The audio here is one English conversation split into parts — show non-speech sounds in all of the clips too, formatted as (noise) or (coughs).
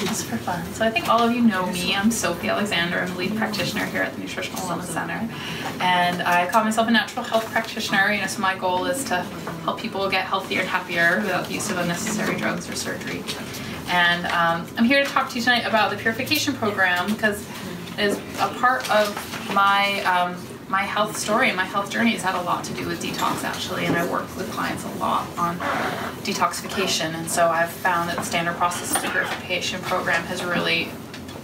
just for fun. So I think all of you know me. I'm Sophie Alexander. I'm a lead practitioner here at the Nutritional Wellness Center. And I call myself a natural health practitioner. You know, so my goal is to help people get healthier and happier without the use of unnecessary drugs or surgery. And um, I'm here to talk to you tonight about the purification program because it is a part of my um, my health story and my health journey has had a lot to do with detox actually and I work with clients a lot on detoxification and so I've found that the standard process purification program has really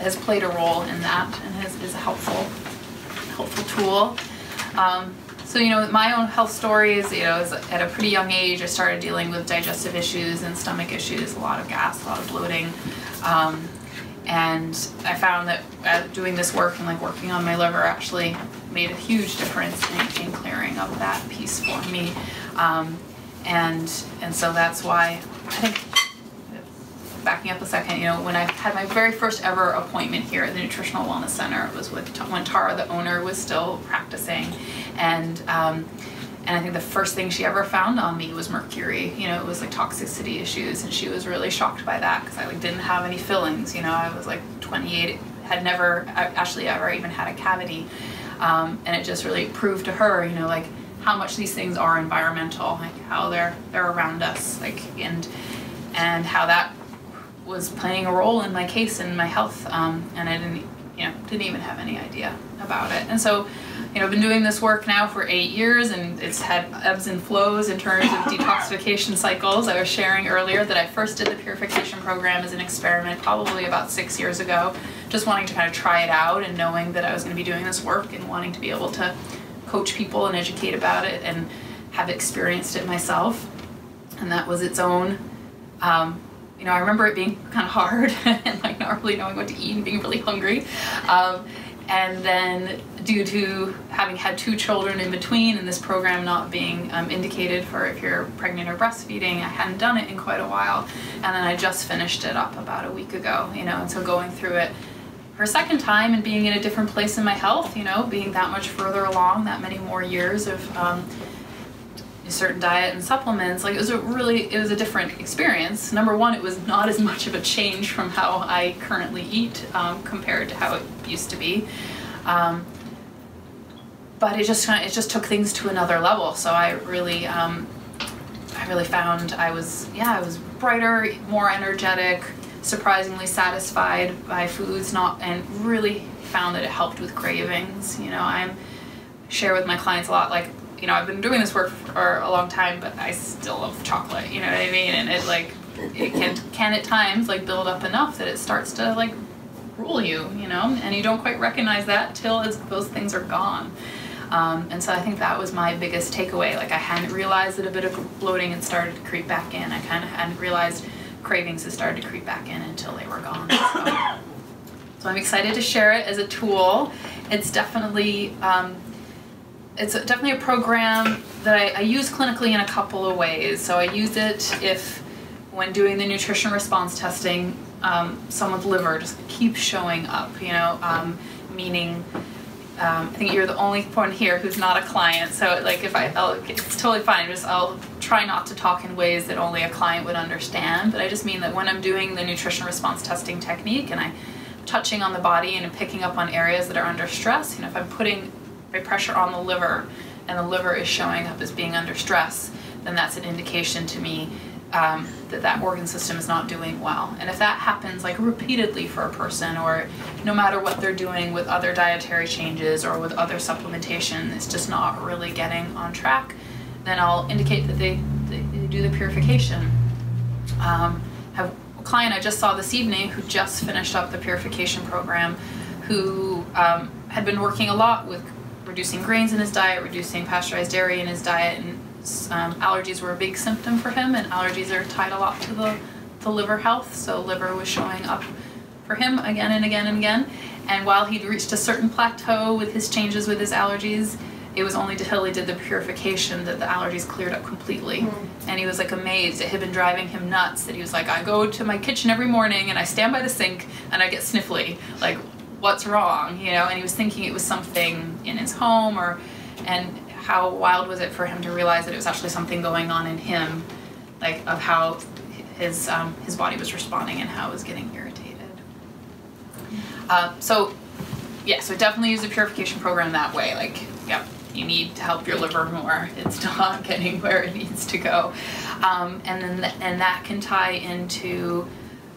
has played a role in that and has, is a helpful helpful tool. Um, so you know my own health story is you know at a pretty young age I started dealing with digestive issues and stomach issues, a lot of gas, a lot of bloating. Um, and I found that uh, doing this work and like working on my liver actually made a huge difference in, in clearing up that piece for me. Um, and and so that's why I think backing up a second, you know, when I had my very first ever appointment here at the Nutritional Wellness Center, it was with when Tara, the owner, was still practicing, and um, and I think the first thing she ever found on me was mercury. You know, it was like toxicity issues, and she was really shocked by that because I like didn't have any fillings. You know, I was like 28, had never actually ever even had a cavity, um, and it just really proved to her, you know, like how much these things are environmental, like how they're they're around us, like and and how that was playing a role in my case and my health, um, and I didn't, you know, didn't even have any idea about it. And so, you know, I've been doing this work now for eight years, and it's had ebbs and flows in terms of detoxification cycles. I was sharing earlier that I first did the purification program as an experiment probably about six years ago, just wanting to kind of try it out and knowing that I was going to be doing this work and wanting to be able to coach people and educate about it and have experienced it myself. And that was its own um, you know, I remember it being kind of hard (laughs) and like not really knowing what to eat and being really hungry. Um, and then due to having had two children in between and this program not being um, indicated for if you're pregnant or breastfeeding, I hadn't done it in quite a while. And then I just finished it up about a week ago, you know, and so going through it for a second time and being in a different place in my health, you know, being that much further along, that many more years of um, certain diet and supplements, like it was a really, it was a different experience. Number one, it was not as much of a change from how I currently eat um, compared to how it used to be. Um, but it just kind of, it just took things to another level. So I really, um, I really found I was, yeah, I was brighter, more energetic, surprisingly satisfied by foods, not, and really found that it helped with cravings. You know, I'm share with my clients a lot, like you know, I've been doing this work for a long time, but I still love chocolate, you know what I mean? And it like, it can, can at times like build up enough that it starts to like rule you, you know? And you don't quite recognize that till those things are gone. Um, and so I think that was my biggest takeaway. Like I hadn't realized that a bit of bloating had started to creep back in. I kind of hadn't realized cravings had started to creep back in until they were gone. So, so I'm excited to share it as a tool. It's definitely um, it's definitely a program that I, I, use clinically in a couple of ways. So I use it if, when doing the nutrition response testing, um, someone's liver just keeps showing up, you know, um, meaning um, I think you're the only one here who's not a client. So like if I, I'll, it's totally fine. Just I'll try not to talk in ways that only a client would understand. But I just mean that when I'm doing the nutrition response testing technique and I touching on the body and picking up on areas that are under stress, you know, if I'm putting by pressure on the liver and the liver is showing up as being under stress, then that's an indication to me um, that that organ system is not doing well. And if that happens like repeatedly for a person or no matter what they're doing with other dietary changes or with other supplementation, it's just not really getting on track, then I'll indicate that they, they, do the purification. Um, have a client I just saw this evening who just finished up the purification program who um, had been working a lot with reducing grains in his diet, reducing pasteurized dairy in his diet, and um, allergies were a big symptom for him, and allergies are tied a lot to the, the liver health, so liver was showing up for him again and again and again. And while he'd reached a certain plateau with his changes with his allergies, it was only until he did the purification that the allergies cleared up completely. Mm. And he was like amazed. It had been driving him nuts that he was like, I go to my kitchen every morning and I stand by the sink and I get sniffly. Like, what's wrong, you know, and he was thinking it was something in his home or, and how wild was it for him to realize that it was actually something going on in him, like of how his, um, his body was responding and how it was getting irritated. Uh, so, yeah, so definitely use the purification program that way. Like, yep, you need to help your liver more. It's not (laughs) getting where it needs to go, um, and then the, and that can tie into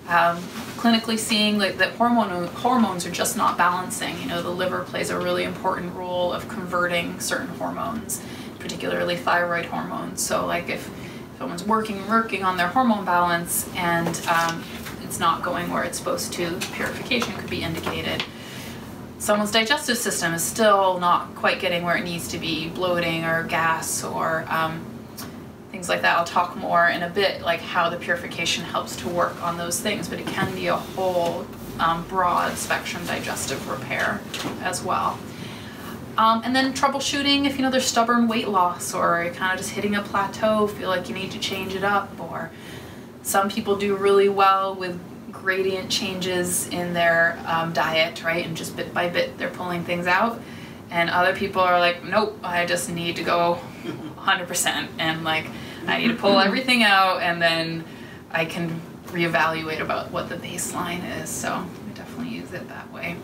um, clinically seeing like that hormone hormones are just not balancing. You know, the liver plays a really important role of converting certain hormones, particularly thyroid hormones. So like if someone's working working on their hormone balance and um, it's not going where it's supposed to, purification could be indicated. Someone's digestive system is still not quite getting where it needs to be, bloating or gas or um, things like that. I'll talk more in a bit, like how the purification helps to work on those things, but it can be a whole um, broad spectrum digestive repair as well. Um, and then troubleshooting if you know there's stubborn weight loss or you're kind of just hitting a plateau, feel like you need to change it up, or some people do really well with gradient changes in their um, diet, right? And just bit by bit they're pulling things out. And other people are like, nope, I just need to go 100% and like I need to pull everything out and then I can reevaluate about what the baseline is. So I definitely use it that way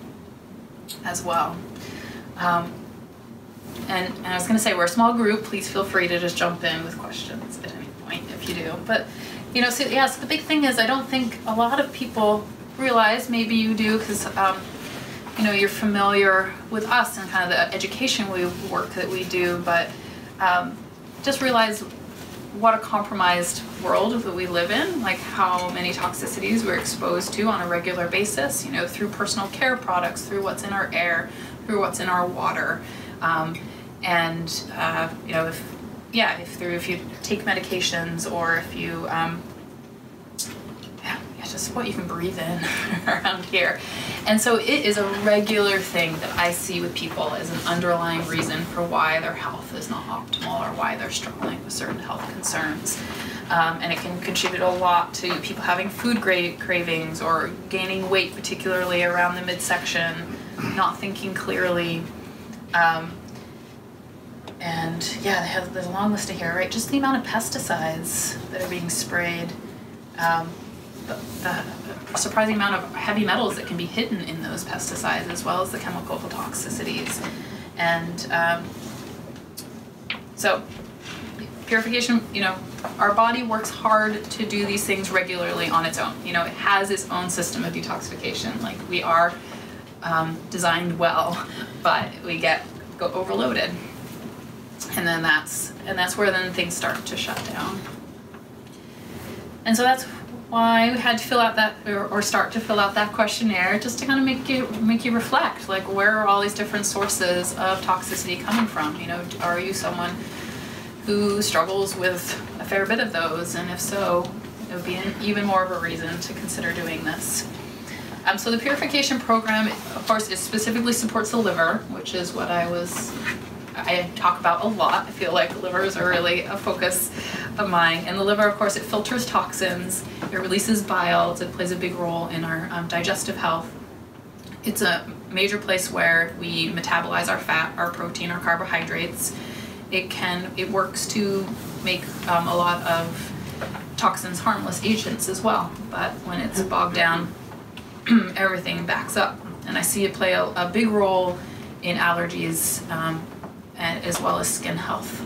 as well. Um, and, and I was going to say, we're a small group. Please feel free to just jump in with questions at any point if you do. But, you know, so yeah, so the big thing is I don't think a lot of people realize, maybe you do because, um, you know, you're familiar with us and kind of the education we work that we do, but um, just realize what a compromised world that we live in, like how many toxicities we're exposed to on a regular basis, you know, through personal care products, through what's in our air, through what's in our water. Um, and, uh, you know, if, yeah, if through, if you take medications or if you, um, just what you can breathe in (laughs) around here. And so it is a regular thing that I see with people as an underlying reason for why their health is not optimal or why they're struggling with certain health concerns. Um, and it can contribute a lot to people having food cravings or gaining weight, particularly around the midsection, not thinking clearly. Um, and yeah, have, there's a long list of here, right? Just the amount of pesticides that are being sprayed. Um, the, the surprising amount of heavy metals that can be hidden in those pesticides as well as the chemical toxicities. And um, so purification, you know, our body works hard to do these things regularly on its own. You know, it has its own system of detoxification. Like we are um, designed well, (laughs) but we get go overloaded. And then that's and that's where then things start to shut down. And so that's why we had to fill out that or, or, start to fill out that questionnaire just to kind of make you make you reflect like where are all these different sources of toxicity coming from? You know are you someone who struggles with a fair bit of those? And if so it would be an, even more of a reason to consider doing this. Um, so the purification program of course it specifically supports the liver which is what I was I talk about a lot. I feel like livers are really a focus of mine. And the liver, of course, it filters toxins, it releases bile, it plays a big role in our um, digestive health. It's a major place where we metabolize our fat, our protein, our carbohydrates. It can, it works to make um, a lot of toxins harmless agents as well. But when it's bogged down, (clears throat) everything backs up. And I see it play a, a big role in allergies, um, and as well as skin health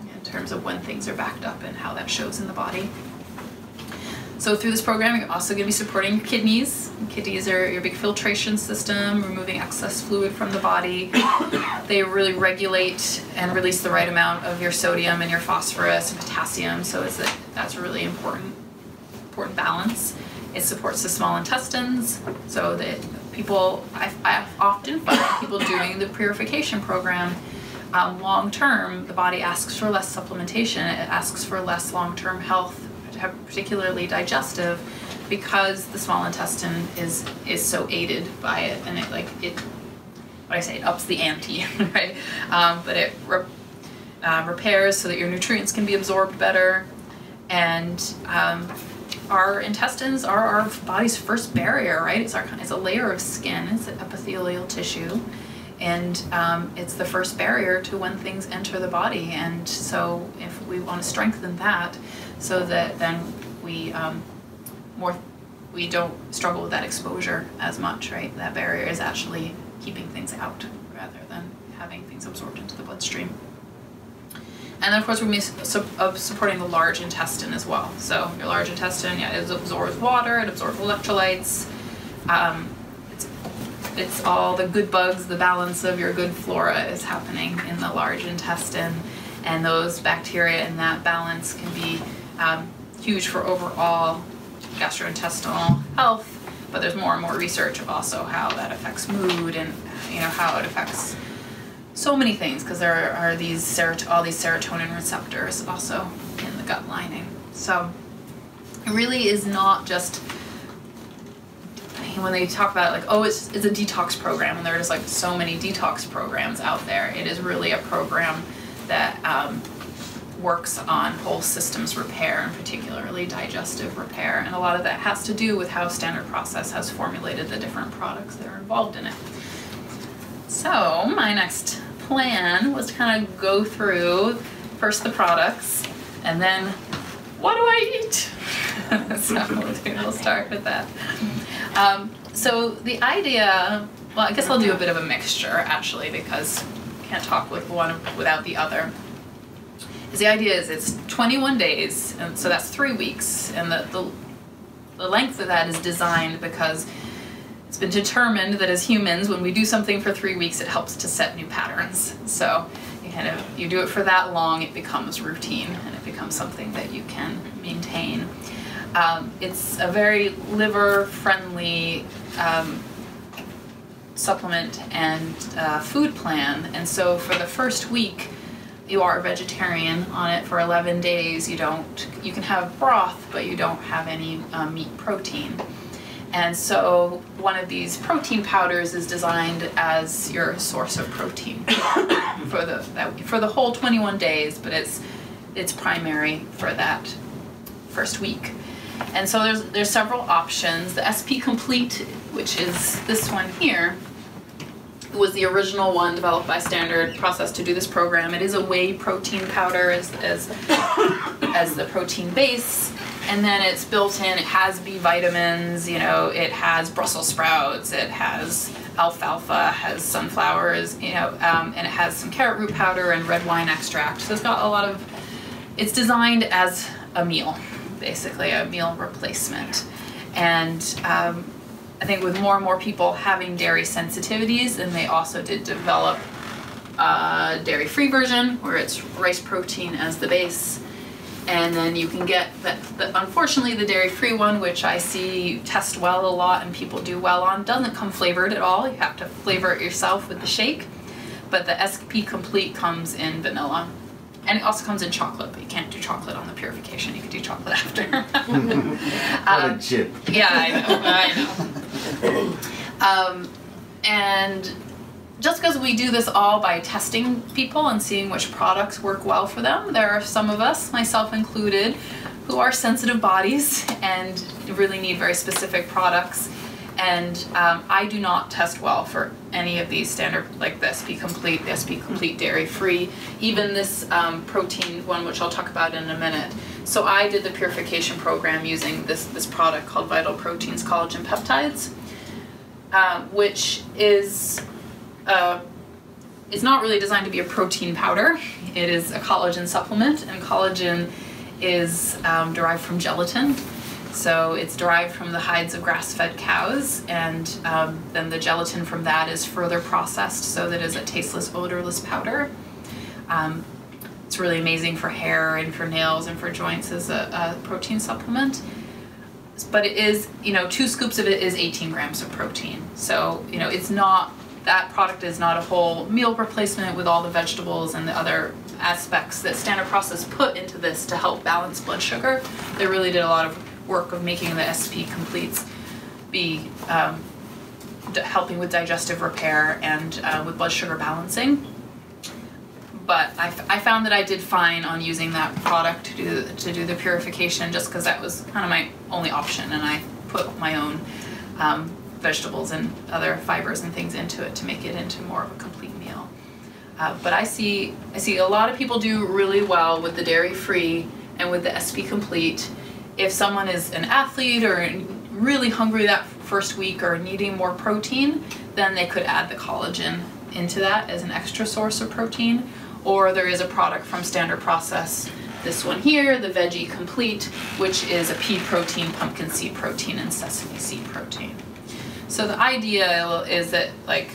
in terms of when things are backed up and how that shows in the body. So through this program, you're also going to be supporting your kidneys. Kidneys are your big filtration system, removing excess fluid from the body. (coughs) they really regulate and release the right amount of your sodium and your phosphorus and potassium. So it's a, that's a really important, important balance. It supports the small intestines, so that people, I, I often find people doing the purification program um, long term, the body asks for less supplementation. It asks for less long term health, particularly digestive, because the small intestine is is so aided by it, and it like it. What I say, it ups the ante, (laughs) right? Um, but it re uh, repairs so that your nutrients can be absorbed better, and um, our intestines are our body's first barrier, right? It's our it's a layer of skin. It's epithelial tissue and um, it's the first barrier to when things enter the body and so if we want to strengthen that so that then we um, more we don't struggle with that exposure as much, right? That barrier is actually keeping things out rather than having things absorbed into the bloodstream. And then of course we're su supporting the large intestine as well. So your large intestine, yeah, it absorbs water, it absorbs electrolytes. Um, it's all the good bugs, the balance of your good flora is happening in the large intestine. And those bacteria in that balance can be um, huge for overall gastrointestinal health. But there's more and more research of also how that affects mood and you know how it affects so many things because there are these all these serotonin receptors also in the gut lining. So it really is not just when they talk about it, like oh it's it's a detox program and there are just like so many detox programs out there. It is really a program that um, works on whole systems repair and particularly digestive repair and a lot of that has to do with how standard process has formulated the different products that are involved in it. So my next plan was to kind of go through first the products and then what do I eat? (laughs) so we'll start with that. Um, so the idea, well, I guess I'll do a bit of a mixture actually because I can't talk with one without the other. Is the idea is it's 21 days, and so that's three weeks, and the, the, the length of that is designed because it's been determined that as humans, when we do something for three weeks, it helps to set new patterns. So you kind of you do it for that long, it becomes routine and it becomes something that you can maintain. Um, it's a very liver-friendly um, supplement and uh, food plan, and so for the first week, you are a vegetarian on it for 11 days. You don't, you can have broth, but you don't have any uh, meat protein. And so one of these protein powders is designed as your source of protein (coughs) for the for the whole 21 days, but it's it's primary for that first week. And so there's there's several options. The SP Complete, which is this one here, was the original one developed by Standard Process to do this program. It is a whey protein powder as as, as the protein base and then it's built in, it has B vitamins, you know, it has Brussels sprouts, it has alfalfa, has sunflowers, you know, um, and it has some carrot root powder and red wine extract. So it's got a lot of, it's designed as a meal, basically, a meal replacement. And um, I think with more and more people having dairy sensitivities, then they also did develop a dairy-free version where it's rice protein as the base and then you can get the unfortunately the dairy-free one, which I see test well a lot and people do well on, doesn't come flavored at all. You have to flavor it yourself with the shake. But the SP Complete comes in vanilla. And it also comes in chocolate, but you can't do chocolate on the purification. You can do chocolate (laughs) after. (laughs) what um, a chip. Yeah, I know, I know. Um, and just because we do this all by testing people and seeing which products work well for them, there are some of us, myself included, who are sensitive bodies and really need very specific products. And um, I do not test well for any of these standard, like the SP Complete, the SP Complete Dairy Free, even this um, protein one, which I'll talk about in a minute. So I did the purification program using this, this product called Vital Proteins Collagen Peptides, um, which is uh, it's not really designed to be a protein powder. It is a collagen supplement, and collagen is um, derived from gelatin. So it's derived from the hides of grass-fed cows, and um, then the gelatin from that is further processed so that it's a tasteless, odorless powder. Um, it's really amazing for hair and for nails and for joints as a, a protein supplement. But it is, you know, two scoops of it is 18 grams of protein. So, you know, it's not that product is not a whole meal replacement with all the vegetables and the other aspects that Standard Process put into this to help balance blood sugar. They really did a lot of work of making the SP completes be um, helping with digestive repair and uh, with blood sugar balancing. But I, I found that I did fine on using that product to do, to do the purification just because that was kind of my only option and I put my own um, vegetables and other fibers and things into it to make it into more of a complete meal. Uh, but I see, I see a lot of people do really well with the dairy free and with the SP complete. If someone is an athlete or really hungry that first week or needing more protein, then they could add the collagen into that as an extra source of protein. Or there is a product from Standard Process, this one here, the Veggie Complete, which is a pea protein, pumpkin seed protein, and sesame seed protein. So the idea is that like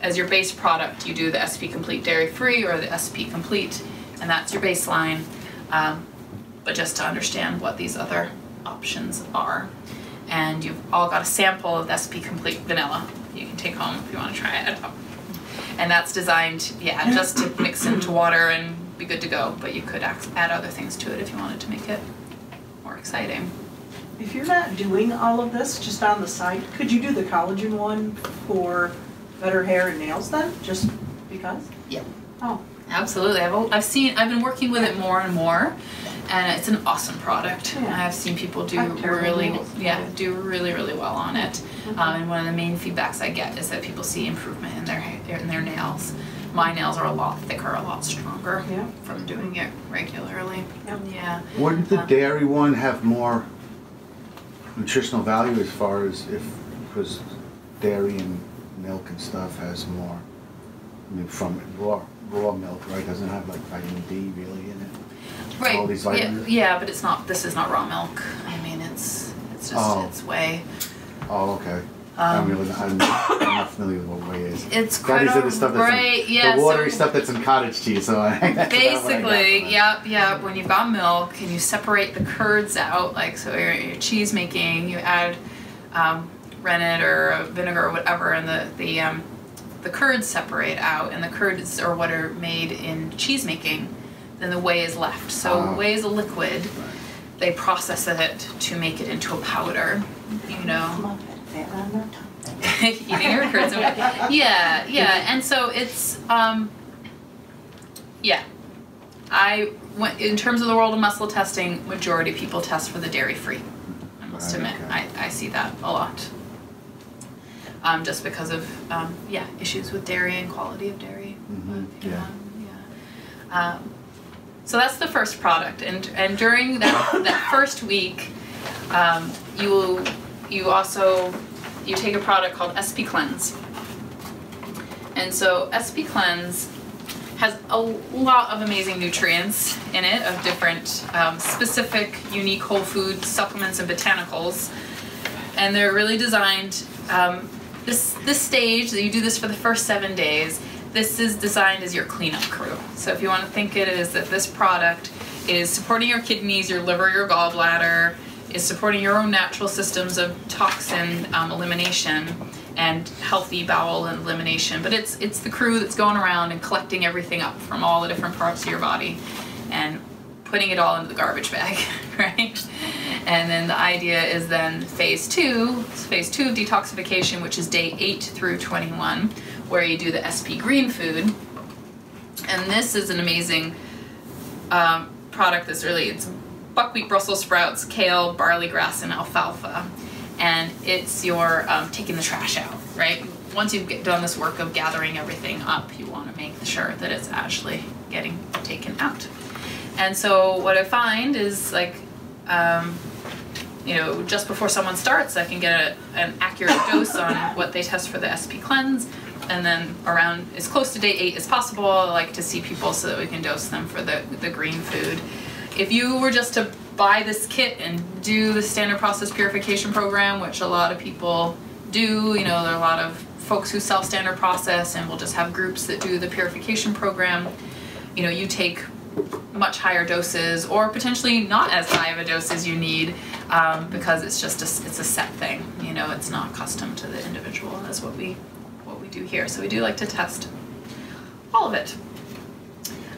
as your base product, you do the SP Complete Dairy Free or the SP Complete, and that's your baseline. Um, but just to understand what these other options are. And you've all got a sample of the SP Complete Vanilla you can take home if you want to try it. And that's designed, yeah, just to mix into water and be good to go. But you could add other things to it if you wanted to make it more exciting. If you're not doing all of this just on the side, could you do the collagen one for better hair and nails then, just because? Yeah. Oh. Absolutely. I've, I've seen, I've been working with it more and more, and it's an awesome product. Yeah. I've seen people do really, nails. yeah, do really, really well on it. Mhm. Um, and one of the main feedbacks I get is that people see improvement in their in their nails. My nails are a lot thicker, a lot stronger Yeah. from doing it regularly. Yep. Yeah. Wouldn't the Um, dairy one have more nutritional value as far as if, because dairy and milk and stuff has more, I mean, from raw, raw milk, right, doesn't have like vitamin D really in it? Right. All these yeah, vitamins? yeah, but it's not. This is not raw milk. I mean, it's it's just Oh. it's whey. Oh, okay. I'm Um, really, I'm, I'm not familiar with what whey is. (laughs) It's quite That is the that's in- right. yeah. The watery so, stuff that's in cottage cheese, so I. (laughs) that's about what I got Basically, yep, yep. When you've got milk and you separate the curds out, like so your, your cheese making, you add um, rennet or vinegar or whatever, and the the um, the curds separate out, and the curds are what are made in cheese making. Then the whey is left. So Ah. whey is a liquid. Right. They process it to make it into a powder. You know. Love it. That on their tongue. eating your curds away. Yeah, yeah, and so it's um, yeah. I went in terms of the world of muscle testing. Majority of people test for the dairy free. I must Right, admit, okay. I, I see that a lot. Um, just because of um, yeah issues with dairy and quality of dairy. Mhm, Uh, yeah. yeah. Um, so that's the first product, and and during that that first week, um, you will you also you take a product called SP Cleanse. And so SP Cleanse has a lot of amazing nutrients in it of different um, specific, unique whole food supplements and botanicals, and they're really designed. Um, this this stage that you do this for the first seven days. This is designed as your cleanup crew. So if you want to think it is that this product is supporting your kidneys, your liver, your gallbladder, is supporting your own natural systems of toxin um, elimination and healthy bowel elimination. But it's it's the crew that's going around and collecting everything up from all the different parts of your body and putting it all into the garbage bag, (laughs) right? And then the idea is then phase two, phase two of detoxification, which is day eight through 21, where you do the SP green food. And this is an amazing um, product that's really, it's buckwheat, Brussels sprouts, kale, barley grass, and alfalfa. And it's your um, taking the trash out, right? Once you've done this work of gathering everything up, you want to make sure that it's actually getting taken out. And so what I find is like, um, you know, just before someone starts, I can get a, an accurate (laughs) dose on what they test for the SP cleanse. And then around as close to day eight as possible, I like to see people so that we can dose them for the, the green food. If you were just to buy this kit and do the standard process purification program, which a lot of people do, you know, there are a lot of folks who sell standard process and will just have groups that do the purification program. You know, you take much higher doses or potentially not as high of a dose as you need um, because it's just a, it's a set thing you know it's not custom to the individual that's what we what we do here. So we do like to test all of it.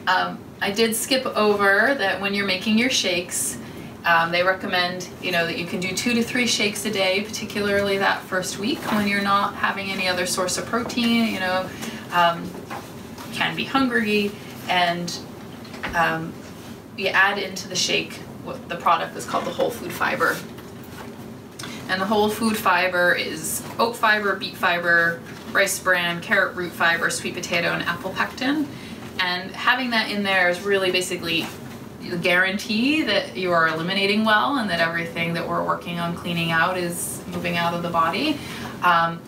Um, I did skip over that when you're making your shakes um, they recommend you know that you can do two to three shakes a day particularly that first week when you're not having any other source of protein you know um, can be hungry and um, you add into the shake what the product is called the whole food fiber. And the whole food fiber is oat fiber, beet fiber, rice bran, carrot root fiber, sweet potato, and apple pectin. And having that in there is really basically the guarantee that you are eliminating well and that everything that we're working on cleaning out is moving out of the body. Um,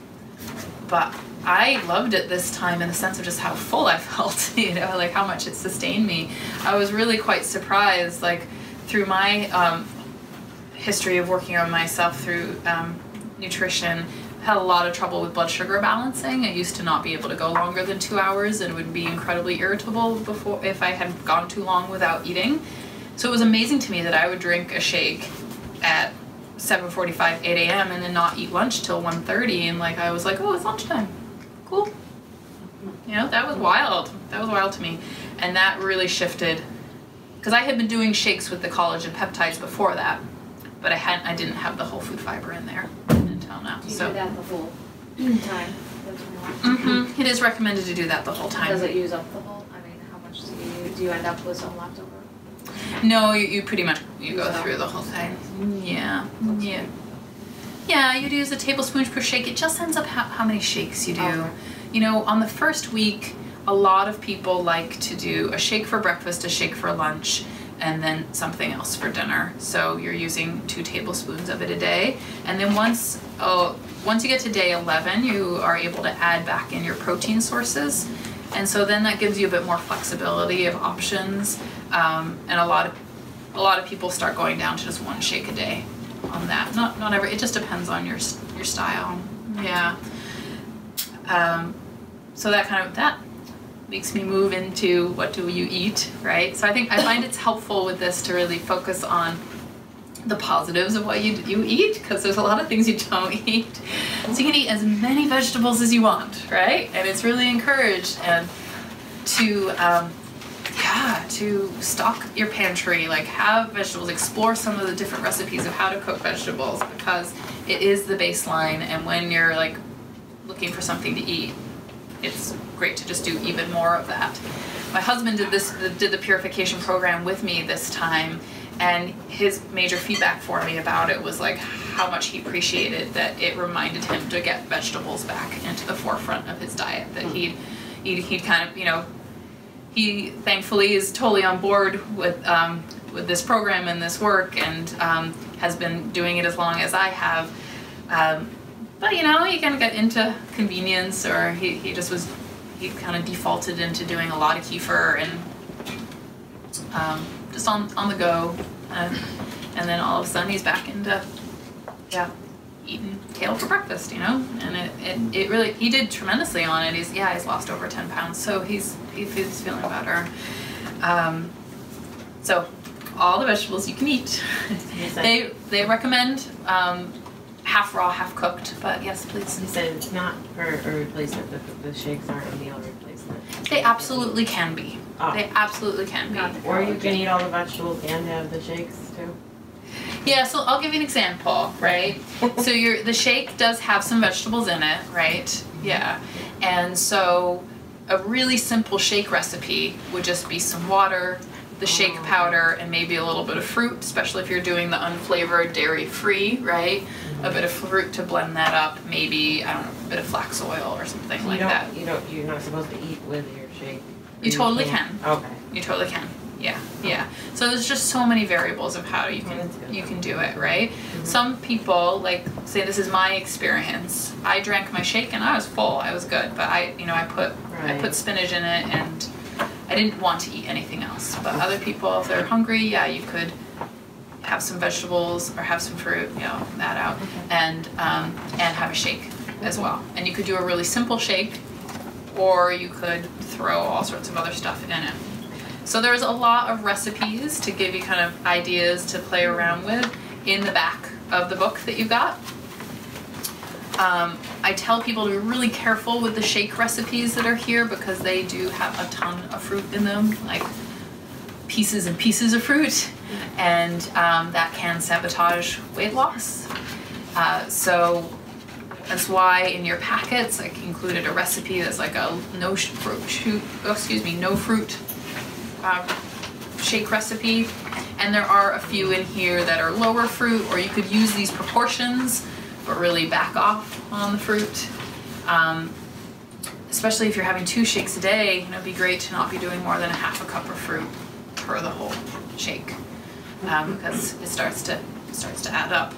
but I loved it this time in the sense of just how full I (laughs) felt, you know, like how much it sustained me. I was really quite surprised, like through my um, history of working on myself through um, nutrition, had a lot of trouble with blood sugar balancing. I used to not be able to go longer than two hours and would be incredibly irritable before if I had gone too long without eating. So it was amazing to me that I would drink a shake at 7:45, 8 a.m. and then not eat lunch till 1:30, and like I was like, oh, it's lunchtime, cool. You know, that was wild. That was wild to me, and that really shifted because I had been doing shakes with the collagen peptides before that, but I hadn't. I didn't have the whole food fiber in there until now. You so. do that the whole time? You- hmm It is recommended to do that the whole time. Does it use up the whole, I mean, how much do you, do you end up with some leftover? No, you, you pretty much you go Use it through the whole thing. Yeah, yeah, yeah. You'd use a tablespoon per shake. It just ends up how, how many shakes you do. Okay. You know, on the first week, a lot of people like to do a shake for breakfast, a shake for lunch, and then something else for dinner. So you're using two tablespoons of it a day, and then once oh once you get to day 11, you are able to add back in your protein sources. And so then that gives you a bit more flexibility of options, um, and a lot of a lot of people start going down to just one shake a day on that. Not not every. It just depends on your your style. Yeah. Um, so that kind of that makes me move into what do you eat, right? So I think I find it's helpful with this to really focus on the positives of what you you eat because there's a lot of things you don't (laughs) eat. So you can eat as many vegetables as you want, right? And it's really encouraged and to um, yeah to stock your pantry, like have vegetables, explore some of the different recipes of how to cook vegetables because it is the baseline. And when you're like looking for something to eat, it's great to just do even more of that. My husband did this did the purification program with me this time and his major feedback for me about it was like how much he appreciated that it reminded him to get vegetables back into the forefront of his diet that hmm. he'd he'd, he'd kind of you know he thankfully is totally on board with um, with this program and this work and um, has been doing it as long as I have um, but you know, he kind of got into convenience, or he, he just was, he kind of defaulted into doing a lot of kefir and um, just on, on the go. Uh, and then all of a sudden he's back into, yeah, eating kale for breakfast, you know? And it, it, it really, he did tremendously on it. He's, yeah, he's lost over 10 pounds, so he's, he's feeling better. Um, so, all the vegetables you can eat. They, they recommend um, half raw, half cooked, but yes, please. You said it's not for a replacement, the, the shakes aren't a meal replacement. They absolutely can be. Ah. They absolutely can be. Or you can eat all the vegetables and have the shakes too. Yeah, so I'll give you an example, right? so your the shake does have some vegetables in it, right? Yeah. And so a really simple shake recipe would just be some water, the shake Oh. powder, and maybe a little bit of fruit, especially if you're doing the unflavored dairy free, right? A bit of fruit to blend that up, maybe, I don't know, a bit of flax oil or something You like that. you don't, you're not supposed to eat with your shake. Or You totally can't? Okay. You totally can. Yeah, yeah. So there's just so many variables of how you can you can do it, right? Mhm. Some people like say this is my experience. I drank my shake and I was full. I was good, but I you know I put I put spinach in it and I didn't want to eat anything else. But other (laughs) people, if they're hungry, yeah, you could have some vegetables or have some fruit, you know, that out, Okay. and um, and have a shake as well. And you could do a really simple shake, or you could throw all sorts of other stuff in it. So there's a lot of recipes to give you kind of ideas to play around with in the back of the book that you got. Um, I tell people to be really careful with the shake recipes that are here because they do have a ton of fruit in them, like pieces and pieces of fruit, and um, that can sabotage weight loss. Uh, so that's why in your packets I included a recipe that's like a no fruit, excuse me, no fruit uh, shake recipe. And there are a few in here that are lower fruit, or you could use these proportions, but really back off on the fruit. Um, especially if you're having two shakes a day, it'd be great to not be doing more than a half a cup of fruit per the whole shake um, because it starts to it starts to add up.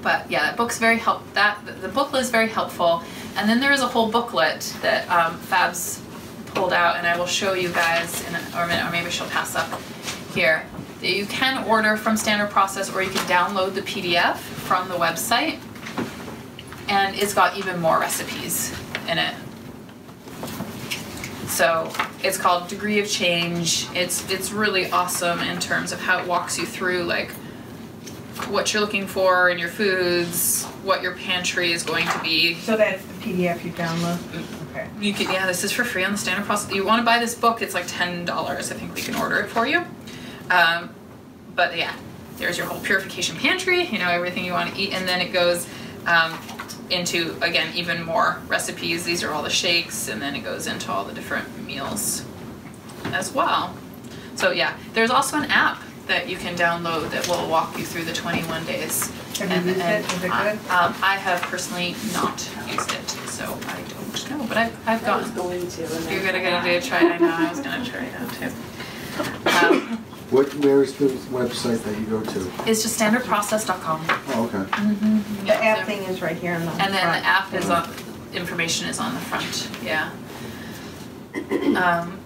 But yeah, that book's very help. That the- the booklet is very helpful, and then there is a whole booklet that um, Fab's pulled out, and I will show you guys in a, or minute, or maybe she'll pass up here. You can order from Standard Process, or you can download the PDF from the website, and it's got even more recipes in it. So it's called Degree of Change. It's it's really awesome in terms of how it walks you through like what you're looking for in your foods, what your pantry is going to be. So that's the PDF you download? Mm, You can yeah, this is for free on the standard process. You want to buy this book? It's like ten dollars. I think we can order it for you. Um, but yeah, there's your whole purification pantry. You know everything you want to eat, and then it goes um, into again even more recipes. These are all the shakes, and then it goes into all the different meals as well. So yeah, there's also an app that you can download that will walk you through the 21 days. Have you and, used and it? Is it I- good? Um, I have personally not used it, so I don't know, but I've, I've I was gotten. going to and. You're gonna gonna do try it, I know, I was gonna try it out too. Um, What, where is the website that you go to? it's just standardprocess.com. Oh, okay. Mm-hmm. The app thing is right here in the And then front. the app is on, information is on the front, yeah. Um,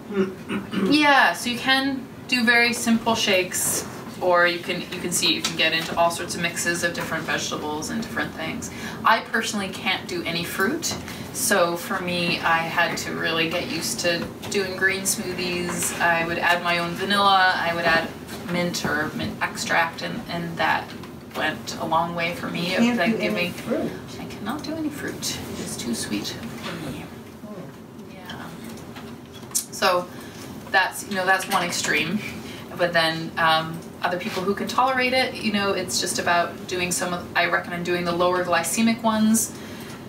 yeah, so you can do very simple shakes, or you can you can see you can get into all sorts of mixes of different vegetables and different things. I personally can't do any fruit, so for me, I had to really get used to doing green smoothies. I would add my own vanilla. I would add mint or mint extract, and and that went a long way for me. of, Can't like, giving- fruit. I cannot do any fruit. It's too sweet for me. Yeah. So that's you know that's one extreme, but then um, other people who can tolerate it, you know, it's just about doing some of. I recommend doing the lower glycemic ones,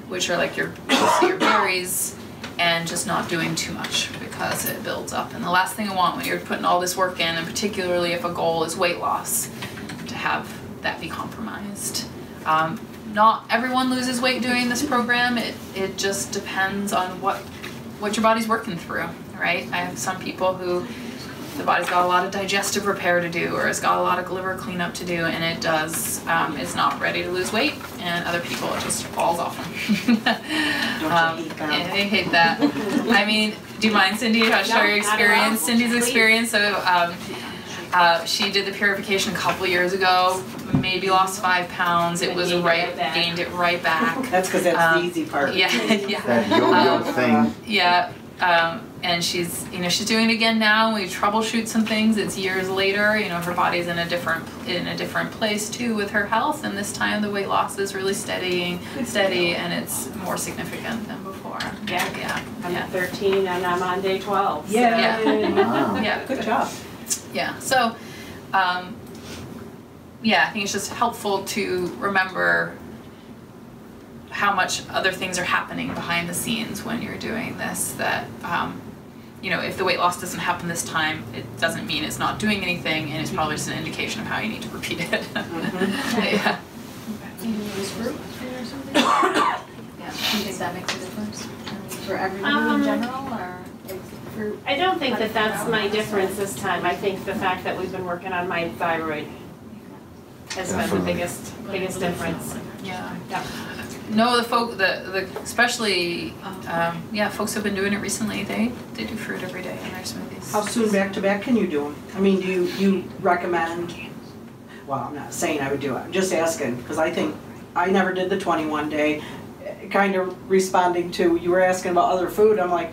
which are like your (coughs) your berries, and just not doing too much because it builds up. And the last thing I want when you're putting all this work in, and particularly if a goal is weight loss, to have that be compromised. Um, not everyone loses weight doing this program. It it just depends on what what your body's working through, right? I have some people who the body's got a lot of digestive repair to do, or it's got a lot of liver cleanup to do, and it does. Um, it's not ready to lose weight, and other people it just falls off them. (laughs) Don't um, you hate and I hate that. I mean, do you mind, Cindy? I'll share your No, not experience. Cindy's experience. So. Um, uh, she did the purification a couple years ago, maybe lost five pounds. It was right, right gained it right back. (laughs) That's because that's Um, the easy part. Yeah, (laughs) yeah. That yo-yo Um, thing, Yeah, um, and she's, you know, she's doing it again now. We troubleshoot some things. It's years later. You know, her body's in a different in a different place too with her health, and this time the weight loss is really steadying, steady, and it's more significant than before. Yeah. yeah, I'm yeah. at thirteen and I'm on day twelve. so- Yeah. wow. Yeah. Good job. Yeah, so, um, yeah, I think it's just helpful to remember how much other things are happening behind the scenes when you're doing this. That, um, you know, if the weight loss doesn't happen this time, it doesn't mean it's not doing anything, and it's probably just an indication of how you need to repeat it. (laughs) yeah. Use fruit or something? (coughs) Yeah. Do you think that makes a difference for everybody Um, in general, or fruit? I don't think that that's my difference this time. I think the fact that we've been working on my thyroid has been the biggest, biggest difference. Yeah. Yeah. No, the folk, the, the, especially, um, yeah, folks have been doing it recently. They, they do fruit every day in their smoothies. How soon back to back can you do them? I mean, do you, you recommend, well, I'm not saying I would do it, I'm just asking, because I think, I never did the twenty-one day. Kind of responding to, you were asking about other food, I'm like,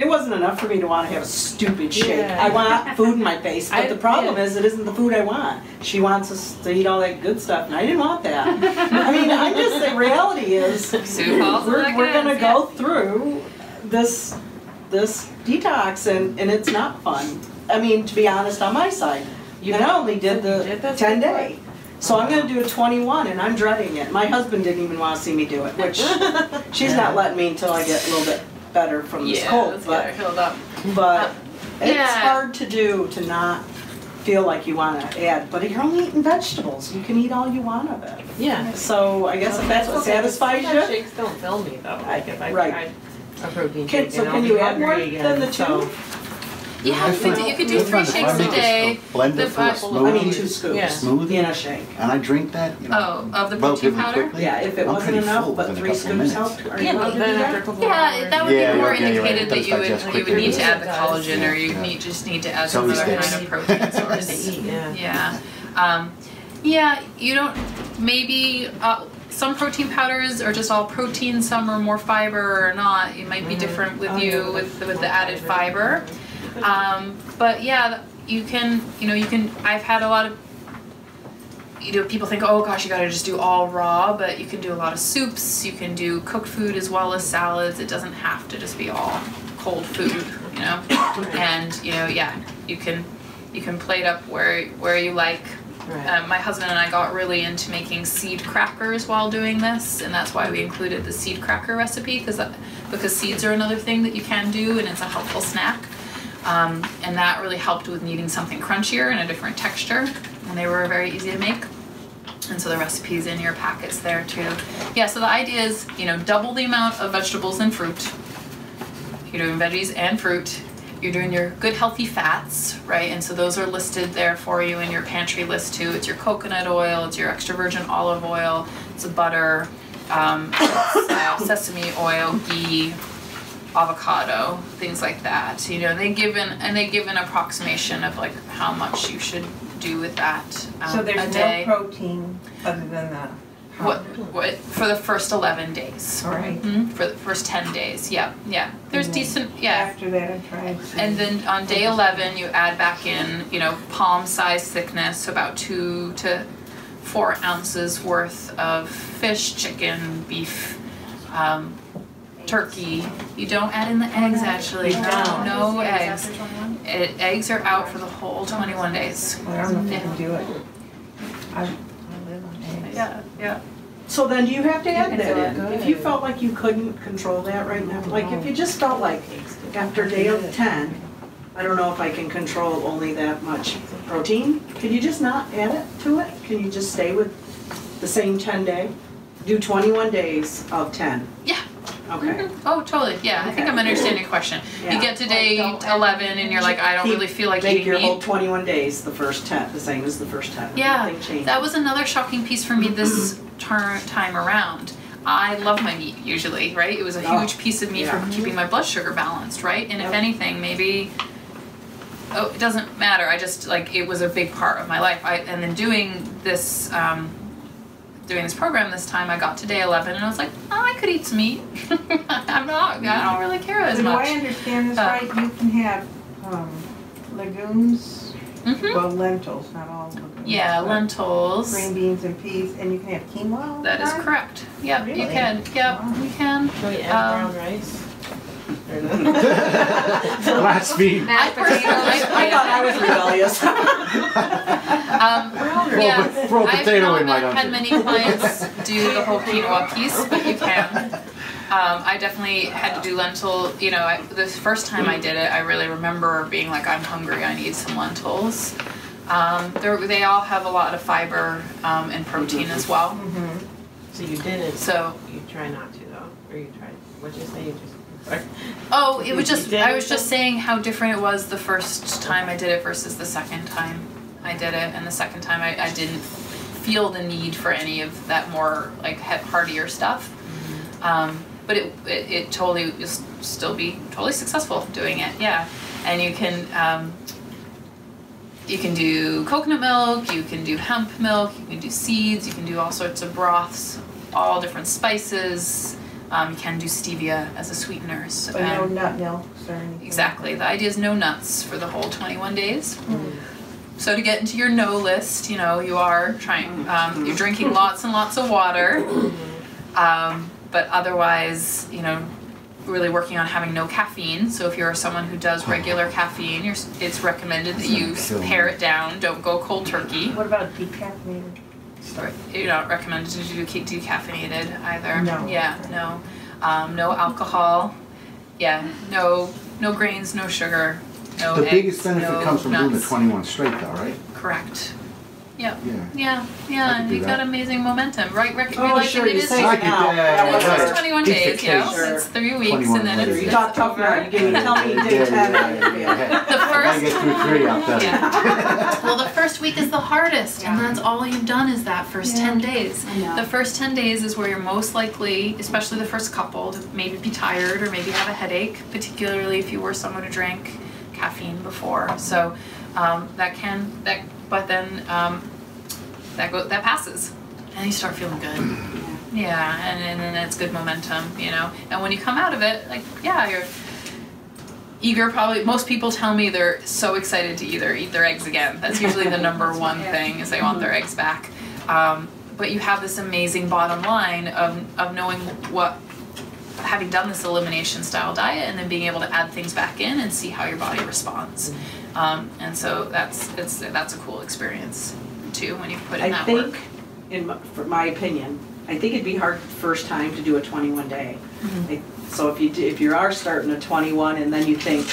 it wasn't enough for me to want to have a stupid shake. Yeah. I want food in my face, but I- the problem yeah. is, it isn't the food I want. She wants us to eat all that good stuff, and I didn't want that. I mean, I'm just, the reality is, (laughs) we're, we're gonna is, go through this, this detox and, and it's not fun. I mean, to be honest, on my side, you and I only did the did ten before? day. So I'm gonna do a twenty-one and I'm dreading it. My husband didn't even wanna see me do it, which (laughs) she's not letting me until I get a little bit better from this Yeah, cold, let's get her but, healed up. but uh, it's yeah. hard to do, to not feel like you wanna add, but you're only eating vegetables. You can eat all you want of it. Yeah. So I guess if that's what satisfies Sometimes you, shakes don't fill me though, like if I Right. tried a protein Can- shake so and I'll can you add more than the two? so. Yeah, I you could, find- you could do three find shakes a day. Blender The full of fi- I mean, smoothie, two scoops Yeah. smoothie, in a shake. and I drink that, you know. Oh, of the protein relatively powder? quickly, Yeah, if it I'm wasn't pretty enough, but within a three couple scoops minutes. helped, are you Yeah, allowed but to then after a that? couple Yeah, hours. that would Yeah, be more yeah, you're right. indicated It that does you would, you would quickly. need to add the collagen or you yeah. need, just need to add So some is other this. kind of (laughs) protein to source. eat, yeah. Yeah, um, yeah, you don't, maybe, uh, some protein powders are just all protein, some are more fiber or not, it might be different with Oh, you with, with the added fiber. Um, but yeah, you can, you know, you can, I've had a lot of, you know, people think, oh gosh, you gotta just do all raw, but you can do a lot of soups, you can do cooked food as well as salads, it doesn't have to just be all cold food, you know? And, you know, yeah, you can, you can plate up where, where you like, Right. um, my husband and I got really into making seed crackers while doing this, and that's why we included the seed cracker recipe because because seeds are another thing that you can do, and it's a helpful snack. Um, and that really helped with needing something crunchier and a different texture, and they were very easy to make. And so the recipe's in your packets there too. Yeah, so the idea is, you know, double the amount of vegetables and fruit. You're doing veggies and fruit. You're doing your good healthy fats, right? And so those are listed there for you in your pantry list too. It's your coconut oil, it's your extra virgin olive oil, it's butter, um, (coughs) uh, sesame oil, ghee, avocado, things like that. You know, they give an and they give an approximation of like how much you should do with that um, So a there's day. no protein other than that. What, what, for the first eleven days. All right. Mhm, for the first ten days, yeah, yeah. There's decent, yeah. After that, I tried. And then on day eleven, you add back in, you know, palm size thickness, about two to four ounces worth of fish, chicken, beef, um, turkey. You don't add in the eggs actually, You no, don't. no eggs. It, eggs are out for the whole twenty-one days. I don't know if I can do it. I, I live on eggs. Yeah, yeah. So then do you have to add that in? If you felt like you couldn't control that right now, like if you just felt like after day of ten, I don't know if I can control only that much protein, can you just not add it to it? Can you just stay with the same ten day? Do twenty-one days of ten? Yeah. Okay. (laughs) Oh, totally, yeah, I think I'm understanding your question. You get to day eleven and you're like, I don't really feel like Make eating your meat. whole twenty-one days the first ten, the same as the first ten. Yeah, That was another shocking piece for me this (clears throat) turn time around. I love my meat usually, right? It was a Oh, huge piece of me yeah. for keeping my blood sugar balanced, right? And if anything, maybe oh, it doesn't matter. I just like it was a big part of my life. I and then doing this um doing this program this time, I got to day 11 and I was like, oh, I could eat some meat. (laughs) I'm not, I don't really care as So do I understand this Uh, right? You can have, um, legumes, hmm well, lentils, not all legumes. Yeah, lentils. Green beans and peas, and you can have quinoa That is correct. Yep, you can. Yep, Wow. you can. Can we add Um, brown rice? Or no? Blasphemy. I (laughs) I thought I was rebellious. (laughs) Um, Throw a yeah, po- throw a I've potato not in, why don't had many clients do the whole quinoa piece, but you can. Um, I definitely had to do lentil. You know, I, the first time I did it, I really remember being like, "I'm hungry. I need some lentils." Um, they're- all have a lot of fiber um, and protein as well. Mhm. So you didn't, So, you try not to though, or you tried, what'd you say, you just, sorry. oh, it was just I was just saying how different it was the first time I did it versus the second time I did it, and the second time I, I didn't feel the need for any of that more like he- heartier stuff. Um, but it, it, it totally is still be totally successful doing it, yeah. And you can um, you can do coconut milk, you can do hemp milk, you can do seeds, you can do all sorts of broths, all different spices. Um, you can do stevia as a sweetener. So, But no um, nut milks or anything? exactly. The idea is no nuts for the whole 21 days. Mm. So to get into your no list, you know, you are trying, um, you're drinking lots and lots of water. Um, but otherwise, you know, really working on having no caffeine. So if you're someone who does regular caffeine, you're, it's recommended that you s- pare it down. Don't go cold turkey. What about decaffeinated? Or You're not recommended to do ca- decaffeinated either. No. Yeah, no. Um, no alcohol. Yeah, no, no grains, no sugar, no The eggs, biggest benefit no comes from doing the twenty-one straight though, right? Correct. yeah, Yeah. yeah, yeah. could do You've got that. amazing momentum, right? Rec- Oh, like, sure, it you is- say it could, now. yeah, It's was yeah. just our- 21 Piece days, of you know? Sure. It's three weeks and then it's days. You it's talk tough now, over. you can tell me day ten. The If I get through three, I'm done. Yeah. Well, the first week is the hardest, and that's all you've done is that first Yeah. 10 days. I. The first 10 days is where you're most likely, especially the first couple, to maybe be tired or maybe have a headache, particularly if you were someone who drank caffeine before. So um, that can, that, but then um, that go, that passes, and you start feeling good. Yeah, and, and then it's good momentum, you know. And when you come out of it, like, yeah, you're eager. Probably most people tell me they're so excited to either eat their eggs again. That's usually the number (laughs) one thing is they want their eggs back. Um, but you have this amazing bottom line of of knowing what having done this elimination style diet and then being able to add things back in and see how your body responds. Um, and so that's it's that's a cool experience too when you put in that work. I that think, work. in my, for my opinion, I think it'd be hard the first time to do a twenty-one day. Mm-hmm. Like, So if you, do- if you are starting a twenty-one and then you think,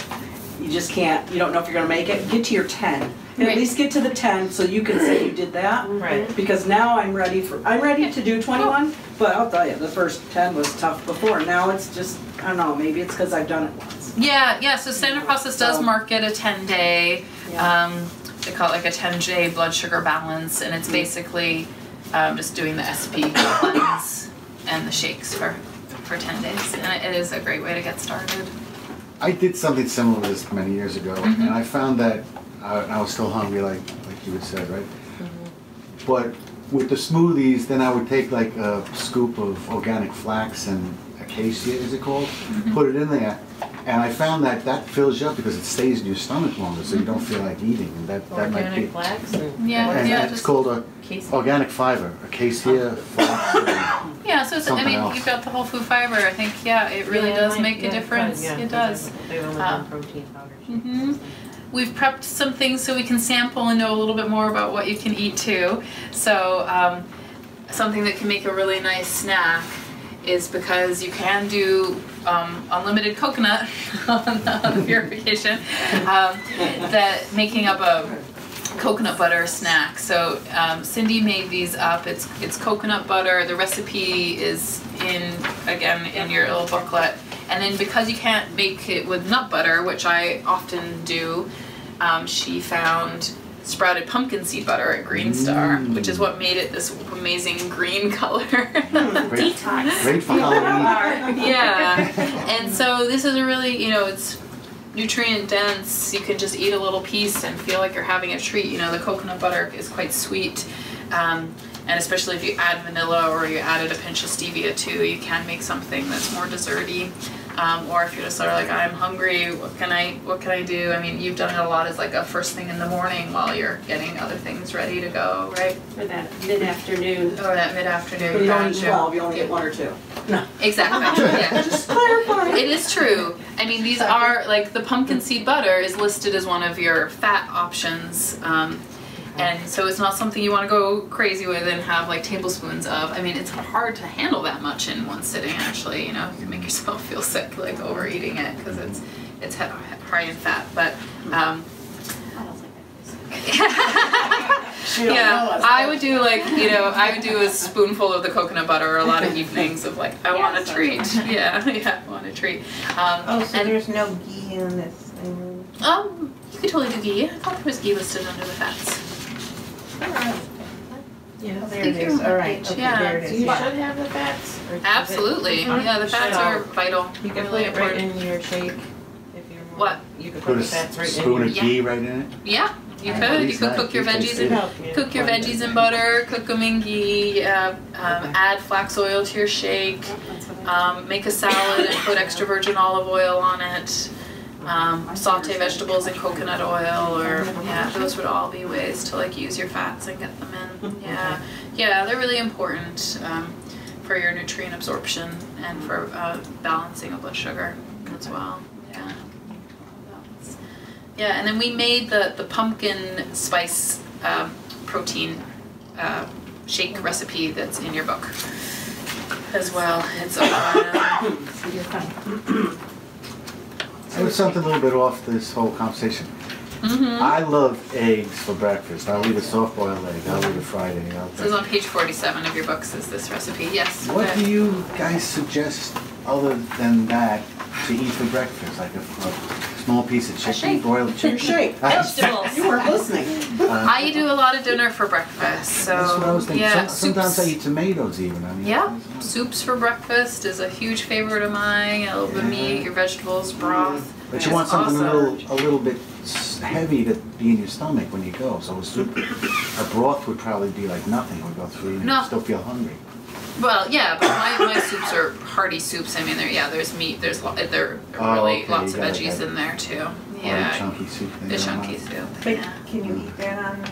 you just can't, you don't know if you're gonna make it, get to your ten. Right. At least get to the ten, so you can say you did that. Right. Because now I'm ready for, I'm ready to do twenty-one, but I'll tell you, the first ten was tough before, now it's just, I don't know, maybe it's cause I've done it once. Yeah, yeah. So standard process does So- mark it a ten day. Yeah. Um, they call it like a ten day blood sugar balance, and it's basically um, just doing the SP cleanse and the shakes for for ten days, and it is a great way to get started. I did something similar to this many years ago, Mhm. and I found that I, I was still hungry, like like you had said, right? But with the smoothies, then I would take like a scoop of organic flax and acacia, is it called? Put it in there, and I found that that fills you up because it stays in your stomach longer, so you don't feel like eating, and that that might be. Organic flax and. Yeah, and yeah, it's just- called a Casey. organic fiber, acacia, flax. and- (laughs) Yeah, so it's, I Something mean, else. you've got the whole food fiber. I think yeah, it really Yeah, does might- make yeah, a difference. yeah, it does. They've only Um, protein powder. hmm We've prepped some things so we can sample and know a little bit more about what you can eat too. So um, something that can make a really nice snack is because you can do um, unlimited coconut (laughs) on the, on the purification. Um, that making up a coconut butter snack. So um, Cindy made these up. It's it's coconut butter. The recipe is in again in your little booklet. And then because you can't make it with nut butter, which I often do, um, she found sprouted pumpkin seed butter at Green Star, Mm. which is what made it this amazing green (laughs) color. Great, Detox. great for Halloween. yeah. And so (laughs) this is a really, you know, it's nutrient dense. You can just eat a little piece and feel like you're having a treat. You know, the coconut butter is quite sweet. Um, and especially if you add vanilla or you added a pinch of stevia too, you can make something that's more desserty. Um, or if you're just sort of like, I'm hungry, what can I what can I do? I mean, you've done it a lot as like a first thing in the morning while you're getting other things ready to go, right? For that mid-afternoon. Or that mid afternoon. But you don't eat twelve, you only get one or two. No. Exactly. (laughs) yeah. Just clarify. It is true. I mean, these are like the pumpkin seed butter is listed as one of your fat options. Um, and so it's not something you want to go crazy with and have like tablespoons of. I mean, it's hard to handle that much in one sitting. Actually, you know, you can make yourself feel sick like overeating it because it's it's he- high in fat. But um, (laughs) She don't know yeah. I would do like you know I would do a spoonful of the coconut butter a lot of evenings of like I want a Yes. treat. (laughs) Yeah, yeah, I want a treat. Um, Oh, so and there's no ghee in this thing? Um, you could totally do ghee. I thought there was ghee listed under the fats. Yeah. I There think it you're is, on all that right, page, okay, yeah. there it So is, you yeah. should have the fats. or Absolutely. Mhm. Yeah, the fats So, are vital. You can put really it right important. in your shake if you're more. What? You could put Put a the fats right in spoon your. of Yeah. ghee right in it. Yeah, you Oh, could. You these could nice. cook your These veggies good. in Yeah. cook your veggies in butter, cook them in ghee, uh, um, Okay. add flax oil to your shake, um, make a salad and put extra virgin olive oil on it. Um, saute vegetables in coconut oil, or yeah, those would all be ways to like use your fats and get them in. (laughs) Yeah, yeah, they're really important um, for your nutrient absorption and for uh, balancing of blood sugar as well. Yeah. Yeah, and then we made the the pumpkin spice um, protein uh, shake recipe that's in your book as well. It's uh, (coughs) (coughs) (coughs) Was something a little bit off this whole conversation. Mm-hmm. I love eggs for breakfast. I'll eat a soft boiled egg. I'll eat a fried egg. I'll This is on page forty-seven of your books, is this recipe, yes. What do you guys suggest other than that to eat for breakfast? Like a, a small piece of chicken, shake. boiled (laughs) chicken? shake. (laughs) Vegetables. You weren't listening. (laughs) Uh, I do a lot of dinner for breakfast, so That's what I was thinking. yeah, Some- Sometimes I eat tomatoes even. I mean. Yeah, soups for breakfast is a huge favorite of mine. A little bit of meat, your vegetables, broth. But you want something a little, a little bit heavy to be in your stomach when you go. So a soup, a broth would probably be like nothing. We'd go through and No. still feel hungry. Well, yeah, but my, my soups are hearty soups. I mean, there yeah, there's meat. There's lo- there are Oh, really okay, lots of veggies in there too. Yeah, chunky soup. the chunky soup. But Yeah. can you eat that on,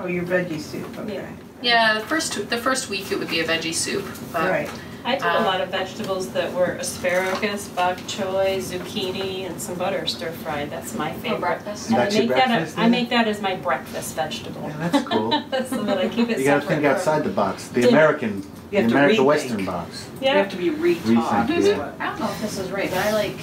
oh, your veggie soup, okay. Yeah, the first the first week it would be a veggie soup, but Right, I did a um, lot of vegetables that were asparagus, bok choy, zucchini, and some butter stir fried. That's my favorite. breakfast. And I That's your make that, breakfast I then? make that as my breakfast vegetable. Yeah, that's cool. That's the one I keep it You gotta separate. think outside the box. The Yeah. American, the You have to American, the rethink. Western box. You have to be retaught. Rethink, is yeah. Mm-hmm. what- I don't know if this is right, but I like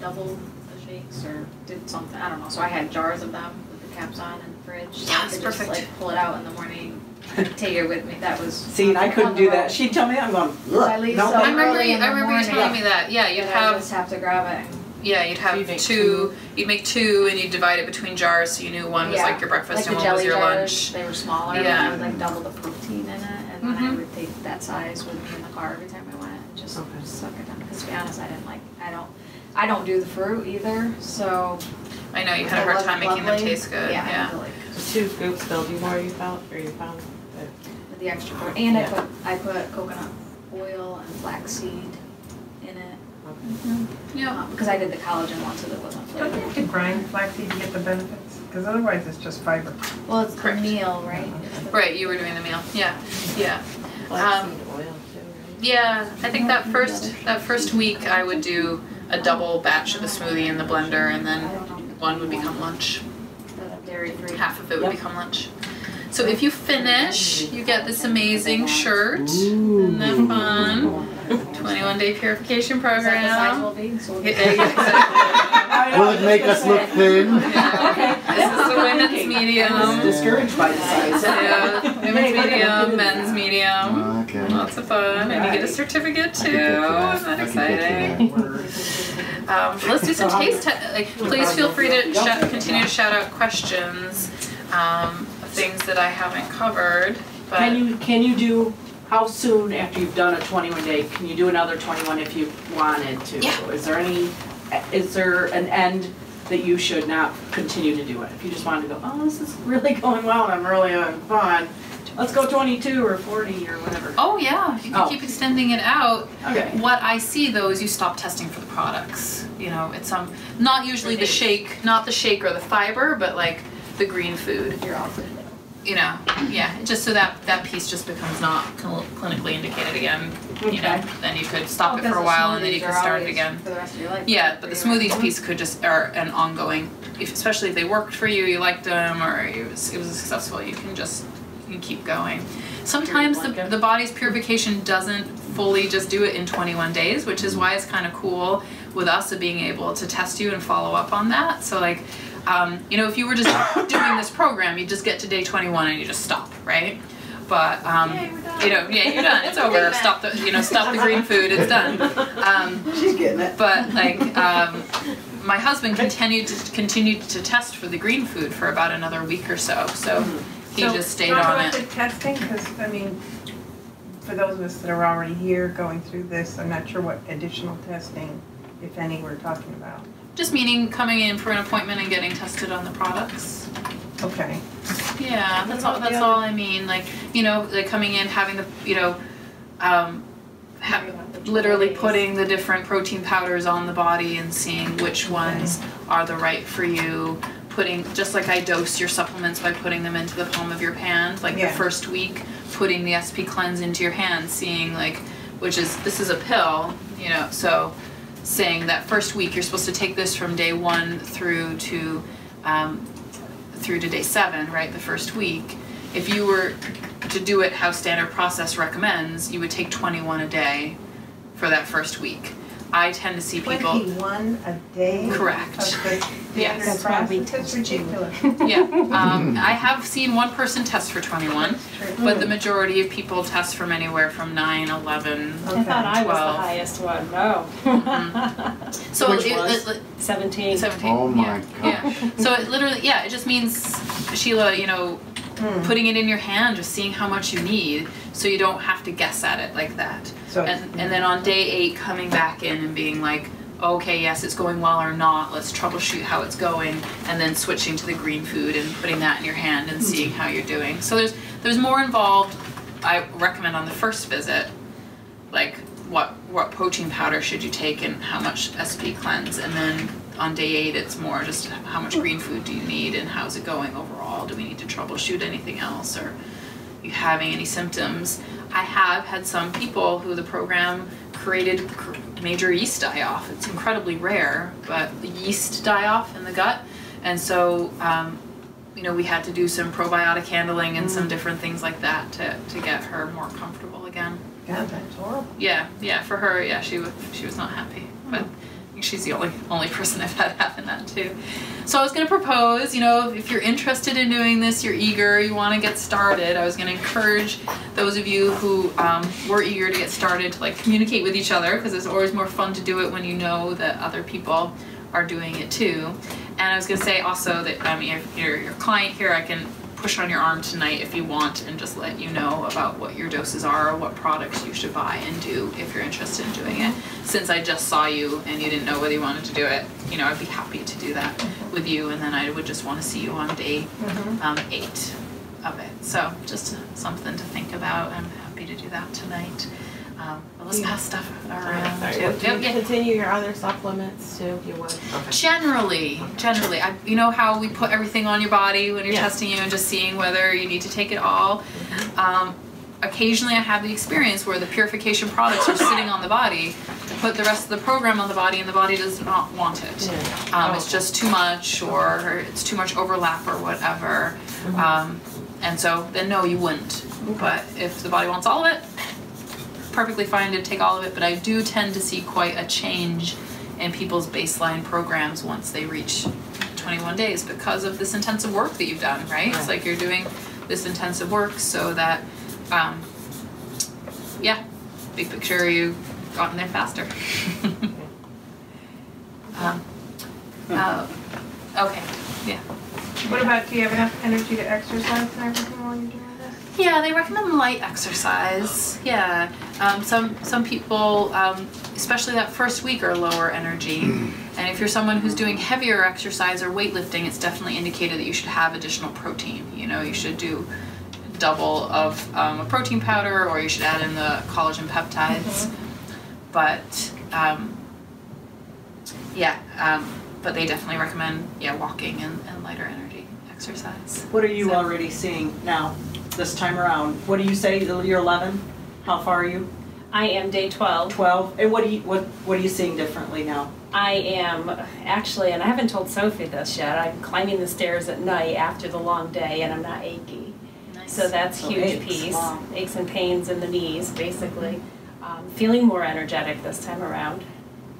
doubled the shakes or did something, I don't know, so I had jars of them with the caps on in the fridge. So I Yes, could just perfect. like pull it out in the morning, (laughs) take it with me, that was. See, and I couldn't do that. She'd tell me, I'm going, I leave No, so I thank- remember early you, in I the remember you morning. telling me that. Yeah, you'd And I have just have to grab it. yeah, you'd have you make two. two. You'd make two, and you'd divide it between jars, so you knew one was Yeah, like your breakfast Like and one was your jars, lunch. they were smaller, and Yeah. I would like double the protein in it, and then I Mhm. would take that size with me in the car every time I went, and just Okay. suck it down. Cause to be honest, I didn't like, I don't, I don't do the fruit either, so. I know you had a I hard love time making them taste good. Yeah, Yeah. had like, So two scoops filled you more, you found, or you found? With the extra protein, and I Yeah. put, I put coconut oil and flaxseed in it. Yeah. Um, because I did the collagen one, so that wasn't don't you flavored. have to grind flaxseed to get the benefits? Because otherwise it's just fiber. Well, it's the Correct. meal, right? It's the- Right, you were doing the meal. Yeah, yeah. Flaxseed oil too. Yeah, I think that first that first week I would do a double batch of the smoothie in the blender, and then one would become lunch. the dairy free. Half of it would Yep. become lunch. So if you finish, you get this amazing shirt. Ooh. Isn't that fun? 21 day purification Is that the size program. will be? So we'll Yeah, get- exactly. I know, Will I it make us look say. thin? (laughs) Okay. This is the women's I was medium. discouraged by the size. Yeah, women's medium, men's medium. Okay. Lots of fun, and you get a certificate too. could get to that. Isn't that I could get exciting? Um, let's do some taste te- like please feel free to shout, continue to shout out questions um, of things that I haven't covered. But Can you, can you do, how soon after you've done a twenty-one day, can you do another twenty-one if you wanted to? Yeah. Is there any, is there an end that you should not continue to do it? If you just wanted to go, oh, this is really (laughs) going well and I'm really having fun, let's go twenty-two or forty or whatever. oh yeah, you can Oh. keep extending it out. Okay. What I see though is you stop testing for the products. You know, it's um not usually the shake, not the shake or the fiber, but like the green food. You're off. You know, yeah, just so that that piece just becomes not cl- clinically indicated again. You know, Okay. then you could stop oh, it for a while and then you could start it again. For the rest of your life. Yeah, but the smoothies life. piece could just are an ongoing, if, especially if they worked for you, you liked them, or it was, it was successful, you can just you can keep going. Sometimes the, the body's purification doesn't fully just do it in 21 days, which is why it's kind of cool with us of being able to test you and follow up on that. So like, um, you know, if you were just doing this program, you just get to day 21 and you just stop, right? But um, you know, yeah, you're done. It's over. Stop the, you know, stop the green food. It's done. Um, She's getting it. but like um, my husband continued to continued to test for the green food for about another week or so so he So, just stayed on it the testing, because, I mean, for those of us that are already here going through this, I'm not sure what additional testing, if any, we're talking about. Just meaning coming in for an appointment and getting tested on the products. Okay, yeah that's all that's all i mean like you know like coming in having the you know um ha- literally putting the different protein powders on the body and seeing which ones are the right for you. Putting just like i dose your supplements by putting them into the palm of your hand like Yeah. the first week putting the sp cleanse into your hand seeing like which is this is a pill you know so saying that first week you're supposed to take this from day one through to um, through to day seven, right? The first week. If you were to do it how standard process recommends, you would take 21 a day for that first week. I tend to see people. Twenty-one a day? Correct. Yes. standard That's probably process, it's ridiculous. (laughs) Yeah, um, I have seen one person test for twenty-one, but the majority of people test from anywhere from nine, eleven. I thought I was the highest one, no. So Which it, was? it, it- Seventeen. seventeen. Oh my yeah, gosh. Yeah. So it literally, yeah, it just means Sheila, you know, Hmm. putting it in your hand, just seeing how much you need, so you don't have to guess at it like that. So, And, and then on day eight, coming back in and being like, okay, yes, it's going well or not, let's troubleshoot how it's going, and then switching to the green food and putting that in your hand and seeing mm-hmm. how you're doing. So there's, there's more involved, I recommend on the first visit, like what, what protein powder should you take and how much SP cleanse, and then on day eight, it's more just how much mm. green food do you need and how's it going overall, do we need to troubleshoot anything else, or having any symptoms. I have had some people who the program created major yeast die-off. It's incredibly rare, but the yeast die-off in the gut. And so, um, you know, we had to do some probiotic handling and some different things like that to, to get her more comfortable again. God, that's horrible. Yeah, yeah, for her, yeah, she was she was not happy, but think she's the only only person I've had happen that too. So I was gonna propose, you know, if you're interested in doing this, you're eager, you want to get started. I was gonna encourage those of you who um, were eager to get started to like communicate with each other because it's always more fun to do it when you know that other people are doing it too. And I was gonna say also that I mean, if you're your client here, I can push on your arm tonight if you want and just let you know about what your doses are, or what products you should buy and do if you're interested in doing it. Since I just saw you and you didn't know whether you wanted to do it, you know, I'd be happy to do that with you and then I would just wanna see you on day um, eight of it. So just something to think about. I'm happy to do that tonight. Um, but let's pass stuff around. Sorry, too. do you Yep, yeah. continue your other supplements too? if You would? Okay. Generally, generally, I, you know how we put everything on your body when you're Yeah. testing you and just seeing whether you need to take it all. Um, occasionally, I have the experience where the purification products are sitting on the body to put the rest of the program on the body, and the body does not want it. Um, it's just too much, or it's too much overlap, or whatever. Um, and so, then no, you wouldn't. But if the body wants all of it, perfectly fine to take all of it, but I do tend to see quite a change in people's baseline programs once they reach 21 days because of this intensive work that you've done, right? It's like you're doing this intensive work so that, um, yeah, big picture, you gotten there faster. (laughs) um, uh, okay, yeah. What about, do you have enough energy to exercise and everything while you're doing this? Yeah, they recommend light exercise. Yeah, um, some some people, um, especially that first week, are lower energy. and if you're someone who's doing heavier exercise or weightlifting, it's definitely indicated that you should have additional protein. You know, you should do double of um, a protein powder, or you should add in the collagen peptides. But um, yeah, um, but they definitely recommend yeah walking and, and lighter energy exercise. What are you So- already seeing now, this time around? What do you say, you're eleven? How far are you? I am day twelve. Twelve? And what do you, what, what are you seeing differently now? I am actually, and I haven't told Sophie this yet, I'm climbing the stairs at night after the long day and I'm not achy. Nice. So that's So huge aches, piece. wow. Aches and pains in the knees, basically. Um, feeling more energetic this time around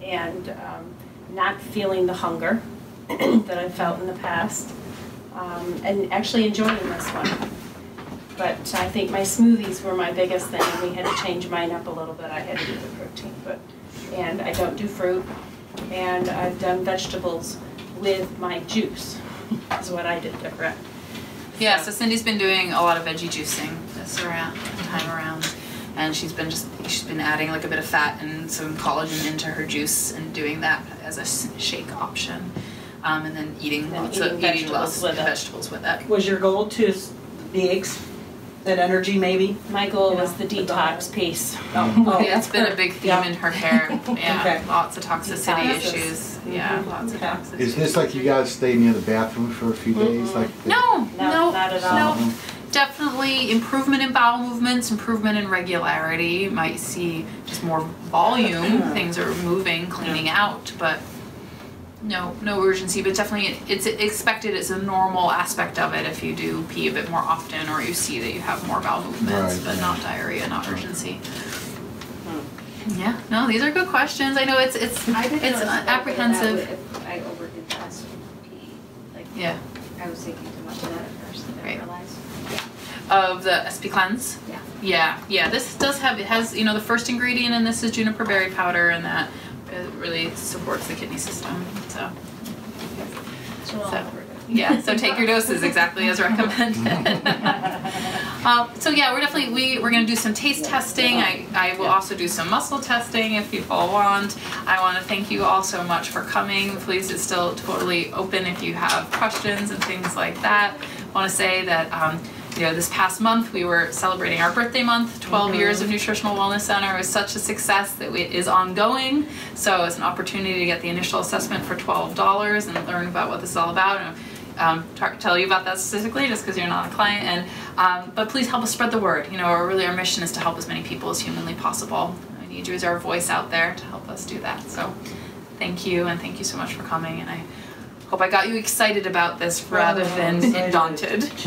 and um, not feeling the hunger (clears throat) that I felt in the past. Um, and actually enjoying this one. But I think my smoothies were my biggest thing. We had to change mine up a little bit. I had to do the protein, but and I don't do fruit. And I've done vegetables with my juice. Is what I did different. Yeah, so Cindy's been doing a lot of veggie juicing this around time around, and she's been just she's been adding like a bit of fat and some collagen into her juice and doing that as a shake option, um, and then eating And lots eating of eating lots of with it. vegetables with it. Was your goal to s- the aches, that energy maybe? My goal was Yeah, the the diet. detox piece. Oh, yeah, it's been a big theme Yeah. in her hair. (laughs) Yeah, Okay. lots of toxicity Detoxes. issues. Yeah, Mhm. lots of Okay. toxicity. Is this like you guys stay near the bathroom for a few days, like? the- No, No, no, not at no. all. Mhm. Definitely improvement in bowel movements, improvement in regularity. Might see just more volume. Things are moving, cleaning out, but no, no urgency. But definitely, it's expected. It's a normal aspect of it if you do pee a bit more often, or you see that you have more bowel movements, Right. but not diarrhea, not urgency. Hmm. Yeah, no, these are good questions. I know it's, it's, I it's notice apprehensive. that If I overdid the SP, like, Yeah, I was thinking too much of that at first, I Right. didn't realize. of the SP cleanse. Yeah. Yeah, yeah, this does have, it has, you know, the first ingredient in this is juniper berry powder and that it really supports the kidney system, so. So we'll So, overdid it. Yeah, so take your doses exactly as recommended. Um, so yeah, we're definitely, we, we're gonna do some taste testing. I, I will also do some muscle testing if people want. I wanna thank you all so much for coming. Please, it's still totally open if you have questions and things like that. Wanna say that, um, you know, this past month, we were celebrating our birthday month, twelve years of Nutritional Wellness Center. It was such a success that it is ongoing. So it's an opportunity to get the initial assessment for twelve dollars and learn about what this is all about. And um, talk, tell you about that specifically just because you're not a client. And um, but please help us spread the word. You know, our, really our mission is to help as many people as humanly possible. We need you as our voice out there to help us do that. So thank you and thank you so much for coming. And I hope I got you excited about this rather than daunted. (laughs) (laughs)